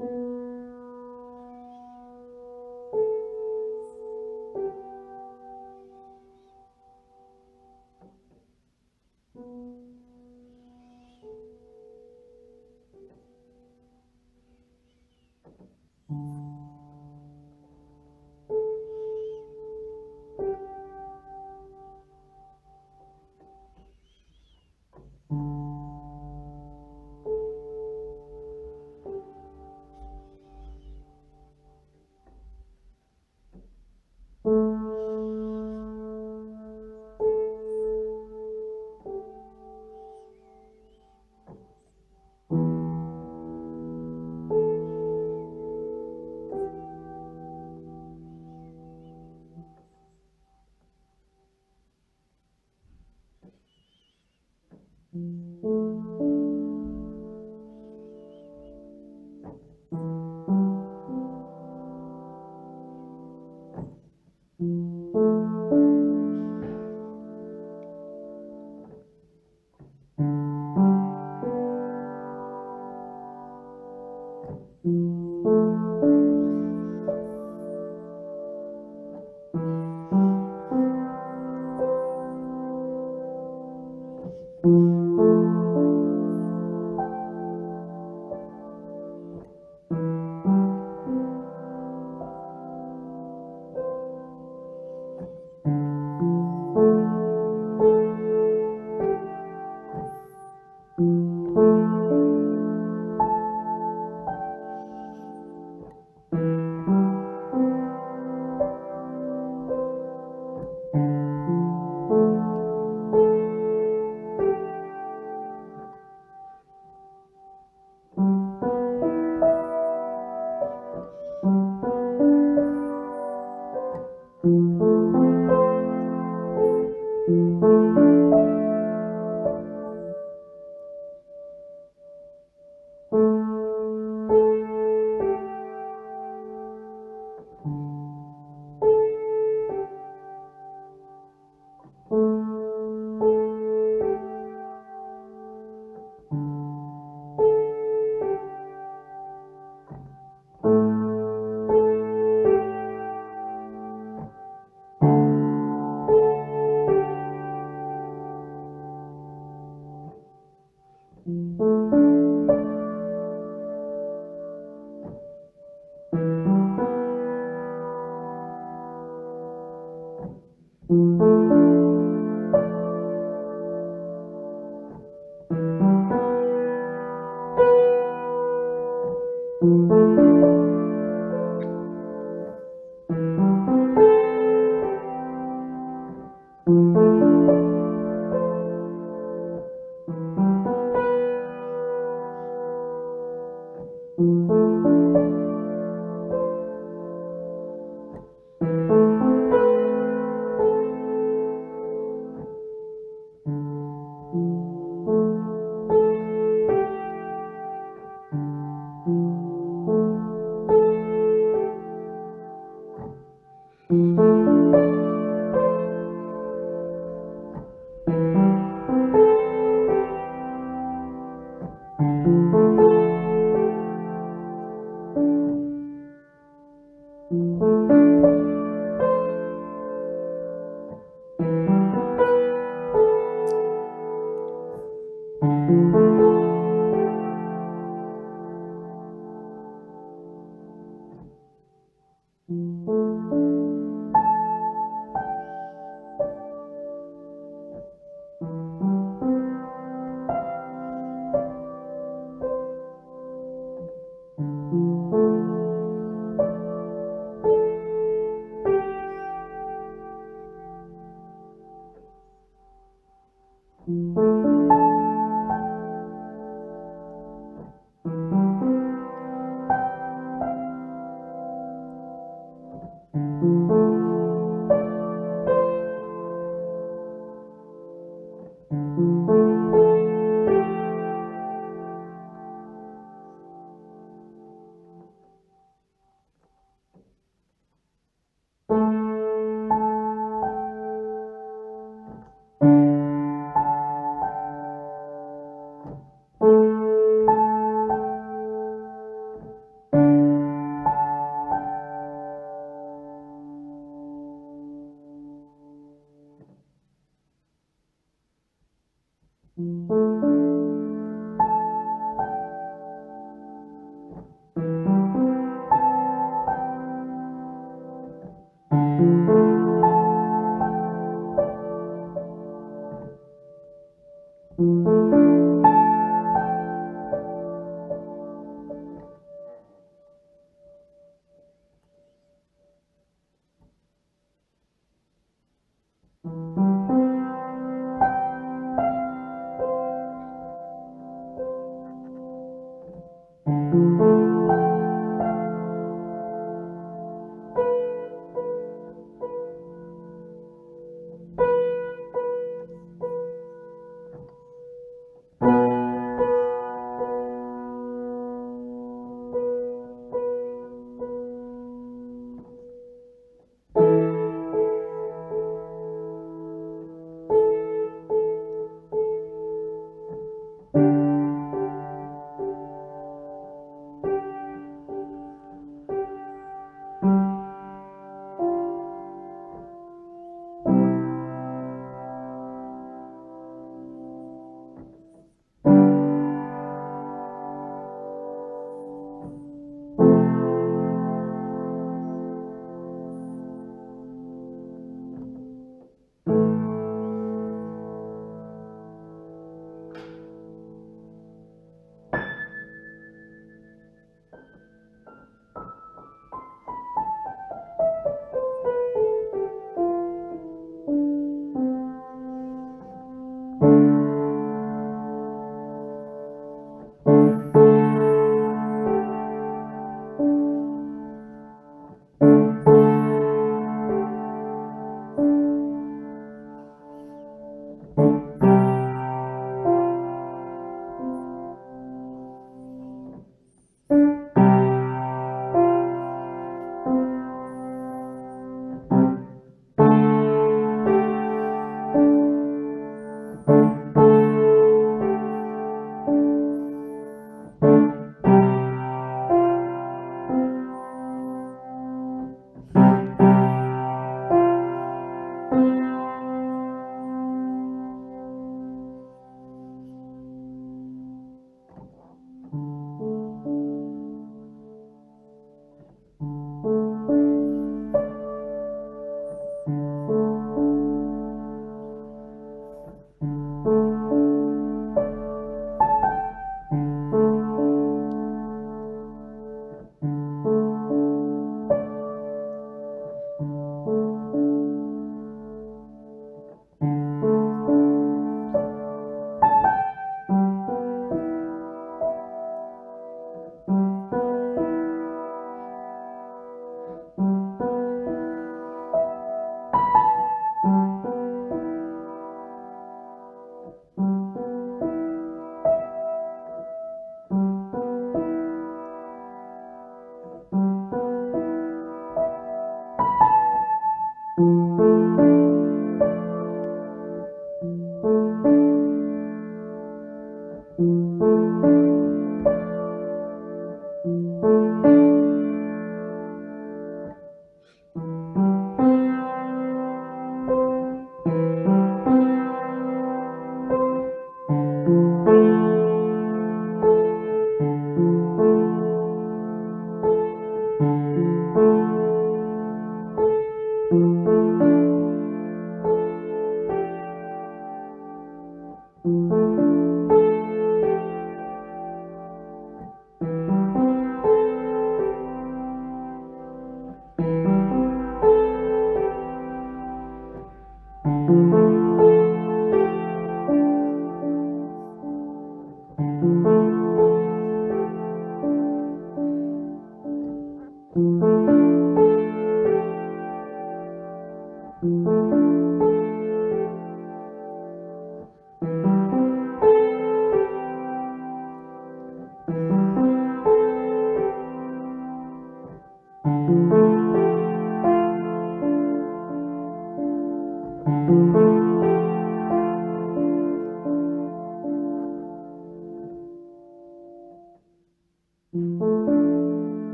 Música